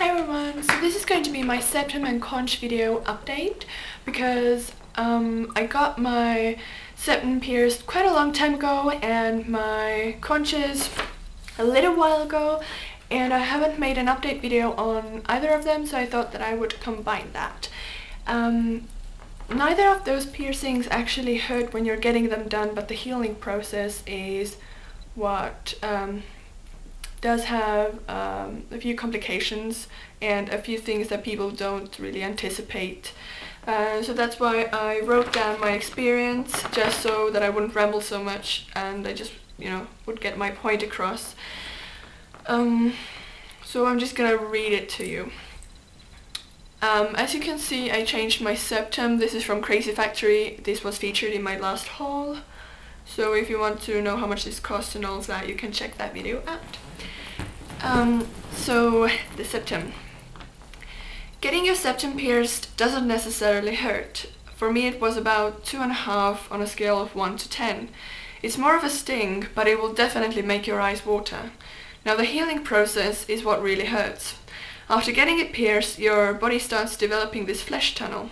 Hi everyone, so this is going to be my septum and conch video update because um, I got my septum pierced quite a long time ago and my conches a little while ago and I haven't made an update video on either of them so I thought that I would combine that. Um, neither of those piercings actually hurt when you're getting them done but the healing process is what um, does have um, a few complications and a few things that people don't really anticipate. Uh, so that's why I wrote down my experience just so that I wouldn't ramble so much and I just you know would get my point across. Um, so I'm just gonna read it to you. Um, as you can see I changed my septum, this is from Crazy Factory, this was featured in my last haul. So if you want to know how much this costs and all of that, you can check that video out. Um, so, the septum. Getting your septum pierced doesn't necessarily hurt. For me it was about two and a half on a scale of 1 to 10. It's more of a sting, but it will definitely make your eyes water. Now the healing process is what really hurts. After getting it pierced, your body starts developing this flesh tunnel.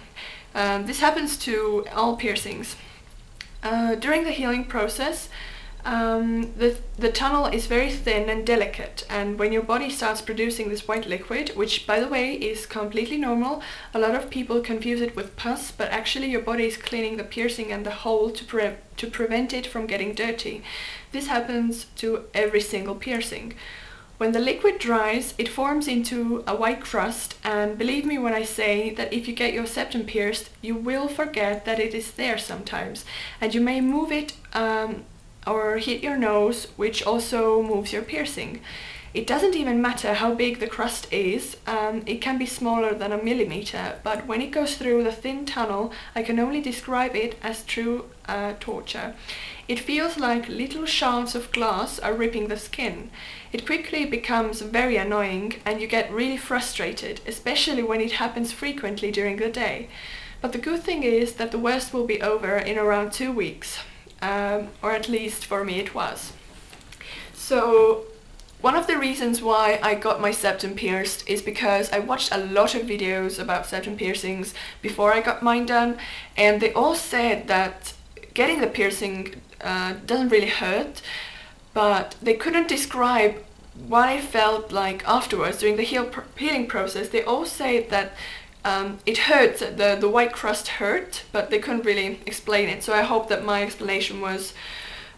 Um, this happens to all piercings. Uh, during the healing process, um, the, the tunnel is very thin and delicate and when your body starts producing this white liquid, which by the way is completely normal, a lot of people confuse it with pus, but actually your body is cleaning the piercing and the hole to, pre to prevent it from getting dirty. This happens to every single piercing. When the liquid dries, it forms into a white crust and believe me when I say that if you get your septum pierced, you will forget that it is there sometimes and you may move it um, or hit your nose, which also moves your piercing. It doesn't even matter how big the crust is, um, it can be smaller than a millimeter, but when it goes through the thin tunnel, I can only describe it as true uh, torture. It feels like little shards of glass are ripping the skin. It quickly becomes very annoying and you get really frustrated, especially when it happens frequently during the day. But the good thing is that the worst will be over in around two weeks um, or at least for me it was. So one of the reasons why I got my septum pierced is because I watched a lot of videos about septum piercings before I got mine done and they all said that getting the piercing uh, doesn't really hurt but they couldn't describe what I felt like afterwards during the heal healing process. They all said that um, it hurt, the, the white crust hurt, but they couldn't really explain it. So I hope that my explanation was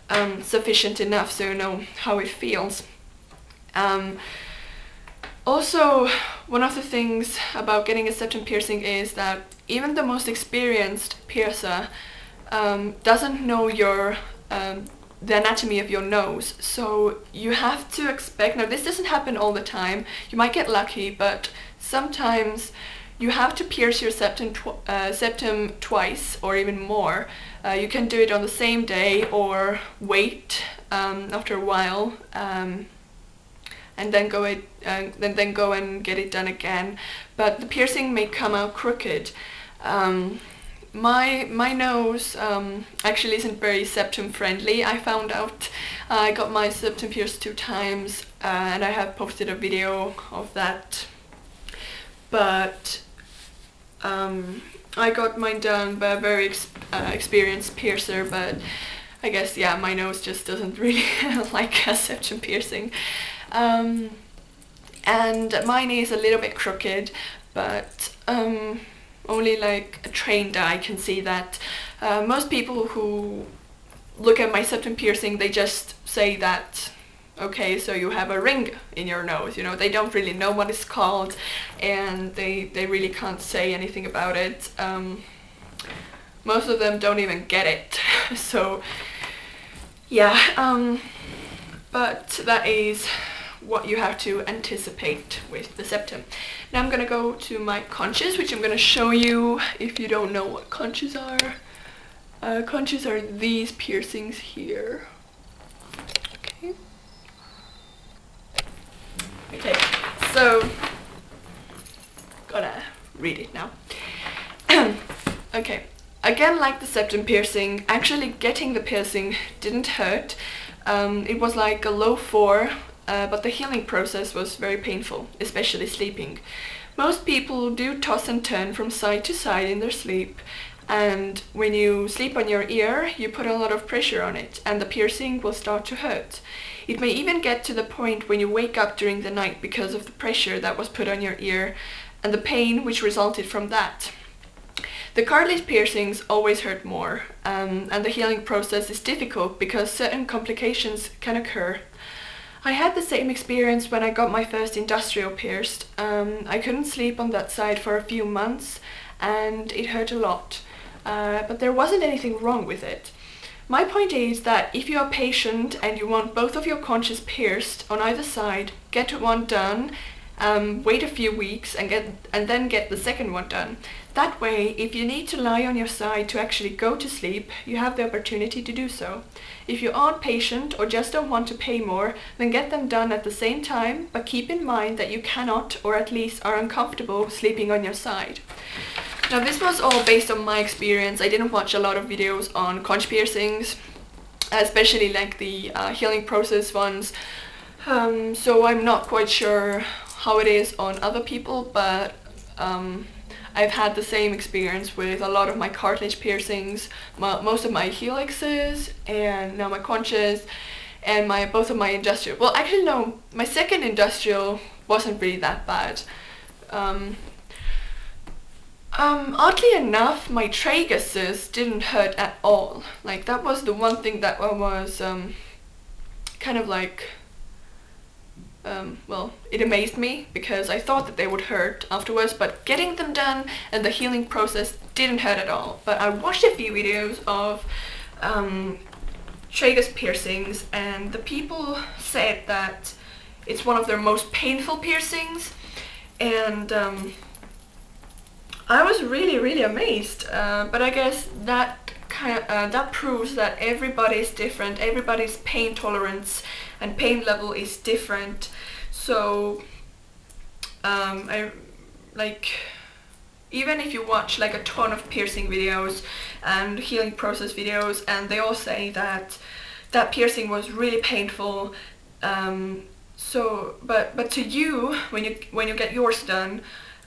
um, sufficient enough so you know how it feels. Um, also, one of the things about getting a septum piercing is that even the most experienced piercer um, doesn't know your um, the anatomy of your nose so you have to expect now this doesn't happen all the time you might get lucky but sometimes you have to pierce your septum, tw uh, septum twice or even more. Uh, you can do it on the same day or wait um, after a while um, and then go it, uh, then, then go and get it done again. But the piercing may come out crooked. Um, my my nose um, actually isn't very septum friendly. I found out I got my septum pierced two times uh, and I have posted a video of that. But um, I got mine done by a very ex uh, experienced piercer, but I guess, yeah, my nose just doesn't really like a septum piercing. Um, and mine is a little bit crooked, but um, only like a trained eye can see that. Uh, most people who look at my septum piercing, they just say that okay so you have a ring in your nose you know they don't really know what it's called and they they really can't say anything about it um, most of them don't even get it so yeah um, but that is what you have to anticipate with the septum. Now I'm gonna go to my conches, which I'm gonna show you if you don't know what conches are. Uh, conches are these piercings here. Okay, so gotta read it now. okay, again like the septum piercing, actually getting the piercing didn't hurt. Um, it was like a low 4 uh, but the healing process was very painful, especially sleeping. Most people do toss and turn from side to side in their sleep and when you sleep on your ear you put a lot of pressure on it and the piercing will start to hurt. It may even get to the point when you wake up during the night because of the pressure that was put on your ear and the pain which resulted from that. The cartilage piercings always hurt more um, and the healing process is difficult because certain complications can occur. I had the same experience when I got my first industrial pierced. Um, I couldn't sleep on that side for a few months and it hurt a lot. Uh, but there wasn't anything wrong with it. My point is that if you're patient and you want both of your conches pierced on either side, get one done um, wait a few weeks and get and then get the second one done. That way, if you need to lie on your side to actually go to sleep, you have the opportunity to do so. If you aren't patient or just don't want to pay more, then get them done at the same time, but keep in mind that you cannot, or at least are uncomfortable, sleeping on your side. Now this was all based on my experience. I didn't watch a lot of videos on conch piercings, especially like the uh, healing process ones. Um, so I'm not quite sure how it is on other people, but um, I've had the same experience with a lot of my cartilage piercings, my, most of my helixes, and now my conches, and my both of my industrial. Well, actually no, my second industrial wasn't really that bad. Um, um, oddly enough, my traguses didn't hurt at all. Like that was the one thing that was um, kind of like um, well, it amazed me because I thought that they would hurt afterwards, but getting them done and the healing process didn't hurt at all. But I watched a few videos of um, tragus piercings and the people said that it's one of their most painful piercings and um, I was really really amazed uh, but I guess that kind of, uh, that proves that everybody is different everybody's pain tolerance and pain level is different. So um, I like even if you watch like a ton of piercing videos and healing process videos and they all say that that piercing was really painful um, so but but to you when you when you get yours done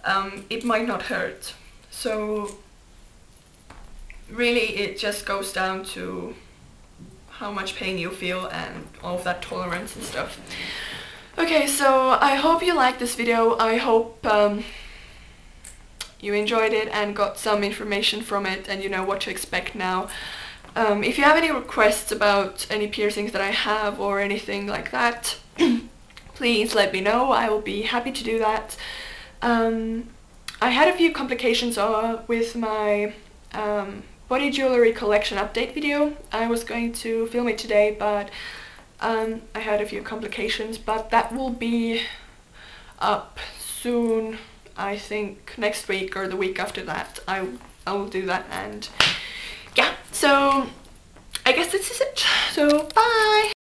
um, it might not hurt so really it just goes down to how much pain you feel and all of that tolerance and stuff. Okay, so I hope you liked this video. I hope um, you enjoyed it and got some information from it and you know what to expect now. Um, if you have any requests about any piercings that I have or anything like that, please let me know. I will be happy to do that. Um, I had a few complications uh, with my um, body jewelry collection update video. I was going to film it today, but um, I had a few complications, but that will be up soon. I think next week or the week after that. I, I will do that and yeah, so I guess this is it. So bye!